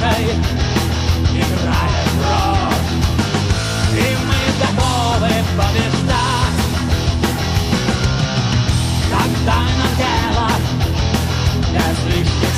нашей играет рок, И мы готовы побеждать. Когда нам дело не слишком